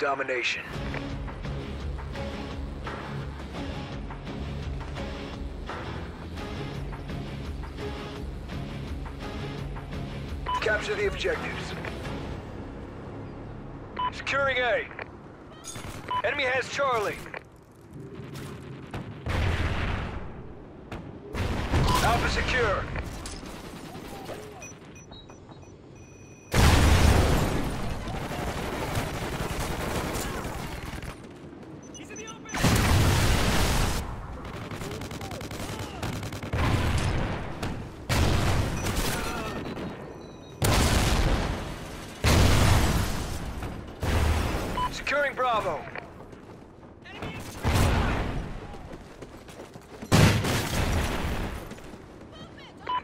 domination. Capture the objectives. Securing A. Enemy has Charlie. Alpha secure.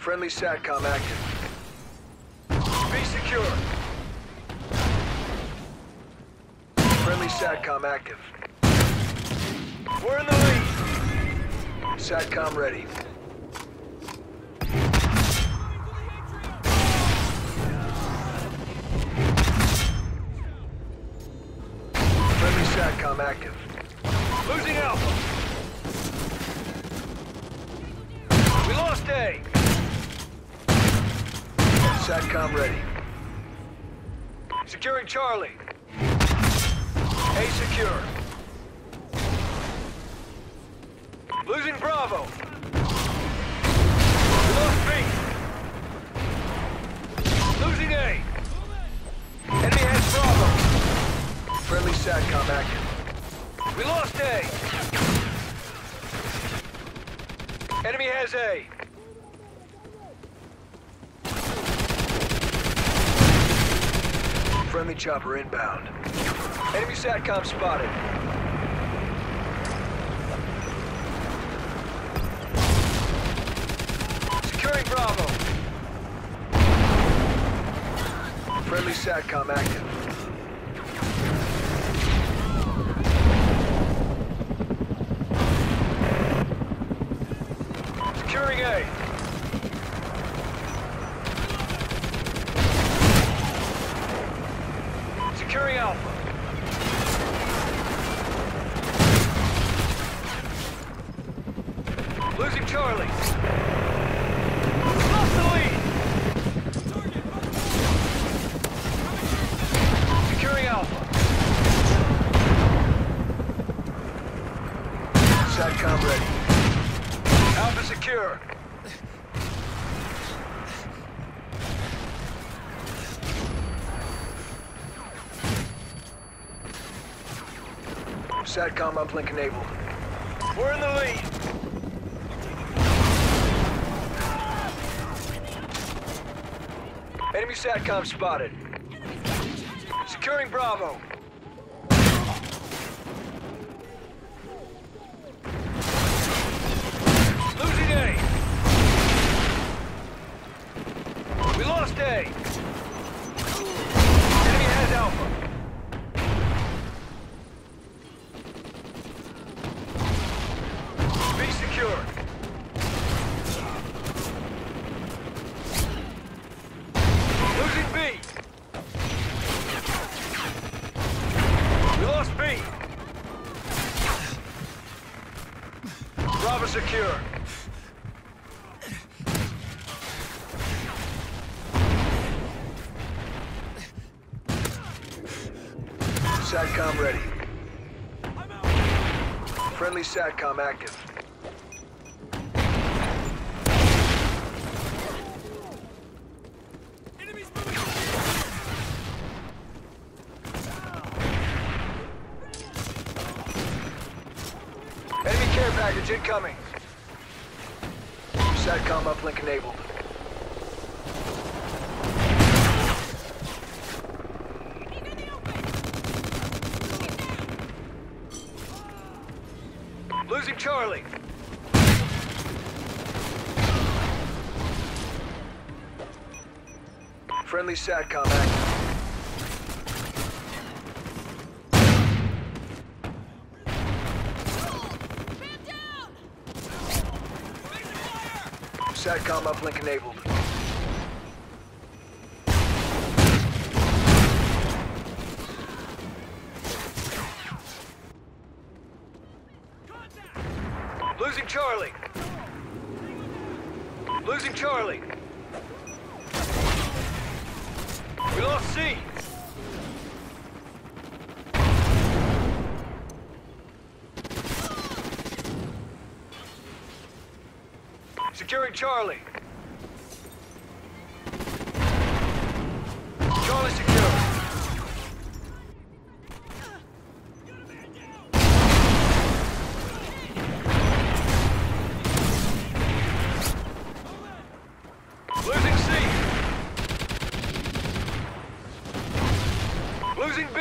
Friendly SATCOM active. B secure. Friendly SATCOM active. We're in the lead. SATCOM ready. Friendly SATCOM active. Losing Alpha. We lost A. SATCOM ready. Securing Charlie. A secure. Losing Bravo. Lost B. Losing A. Enemy has Bravo. Friendly SATCOM active. We lost A. Enemy has A. Friendly chopper inbound. Enemy SATCOM spotted. Securing Bravo. Friendly SATCOM active. Securing A. Securing Alpha. Losing Charlie. Lost the lead. Securing Alpha. SATCOM ready. Alpha secure. SATCOM uplink enabled. We're in the lead. Enemy SATCOM spotted. Securing Bravo. Losing A. We lost A. Enemy has Alpha. B secure. Losing B. We lost B. Bravo secure. SATCOM ready. Friendly SATCOM active. Enemy care package incoming. SATCOM uplink enabled. Losing Charlie. Friendly SATCOM active. SATCOM uplink enabled. Charlie. Losing Charlie. We lost C. Securing Charlie. Charlie Losing B.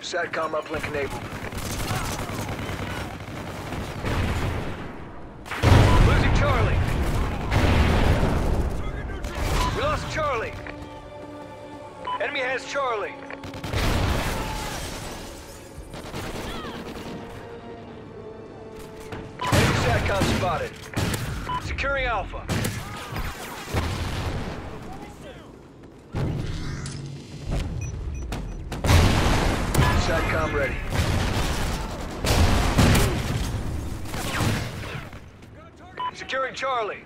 SATCOM uplink enabled. Losing Charlie. We lost Charlie. Enemy has Charlie. SATCOM spotted. Securing Alpha. SATCOM ready. Securing Charlie.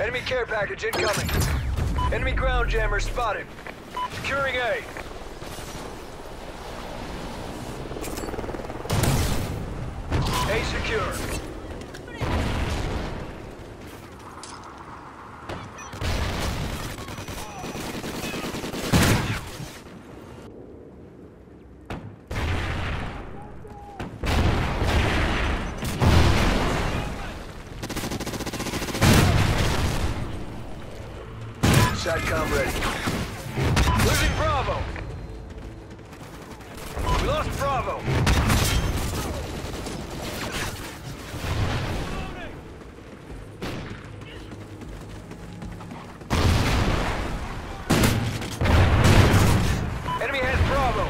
Enemy care package incoming. Enemy ground jammer spotted. Securing A. A secure. SATCOM ready. Losing Bravo. We lost Bravo. Enemy has Bravo.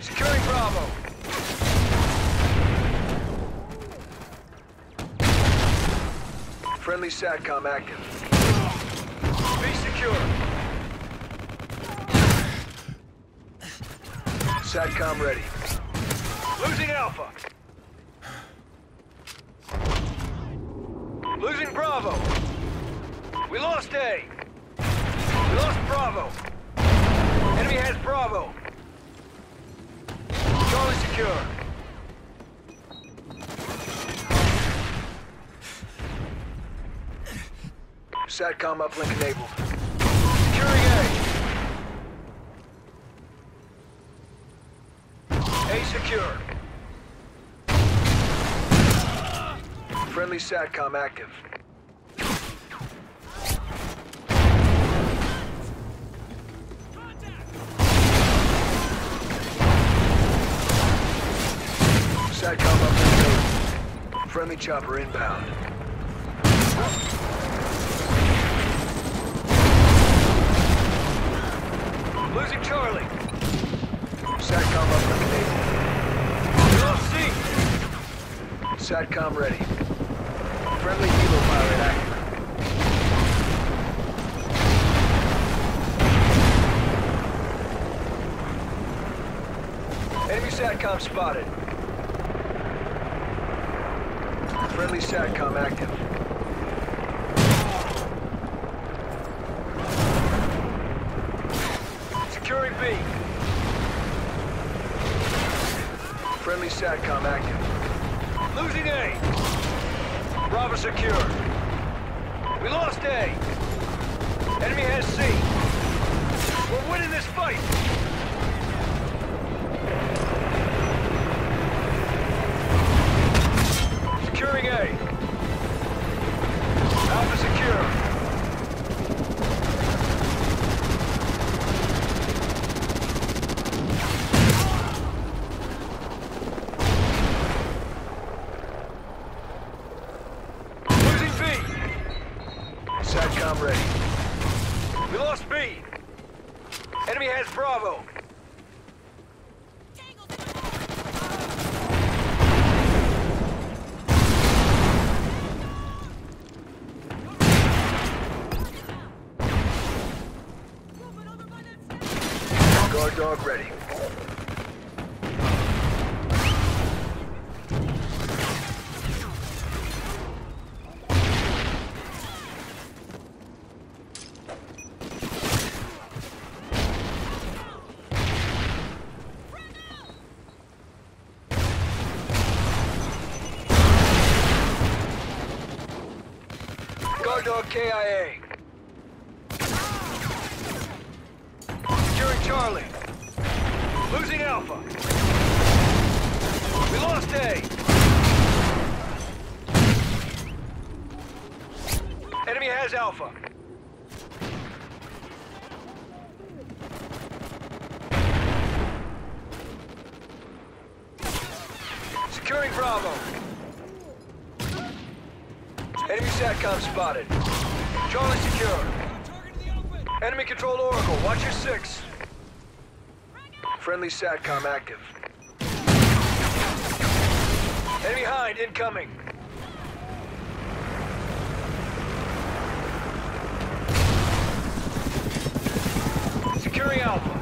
Securing Bravo. Friendly SATCOM active. B secure. SATCOM ready. Losing Alpha. Losing Bravo. We lost A. We lost Bravo. Enemy has Bravo. Charlie secure. SATCOM uplink enabled. Securing A. A secure. Friendly SATCOM active. SATCOM uplink enabled. Friendly chopper inbound. Losing Charlie. SATCOM uplink enabled. We lost C. SATCOM ready. Friendly helo pilot active. Enemy SATCOM spotted. Friendly SATCOM active. Securing B. Friendly SATCOM active. Losing A. Bravo secure. We lost A. Enemy has C. We're winning this fight. Enemy has Bravo. KIA. Securing Charlie. Losing Alpha. We lost A. Enemy has Alpha. Securing Bravo. SATCOM spotted. Charlie secure. Enemy controlled Oracle. Watch your six. Friendly SATCOM active. Enemy Hind incoming. Securing Alpha.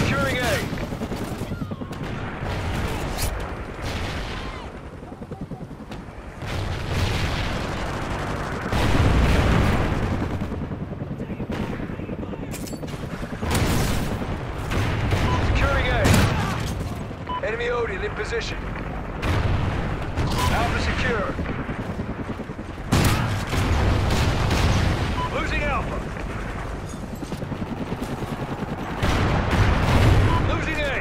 Securing A. Securing A. Enemy Odin in position. Alpha secure. Losing Alpha. Losing A.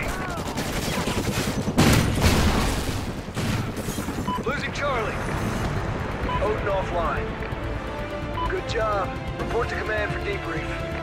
Losing Charlie. Odin offline. Good job. Report to command for debrief.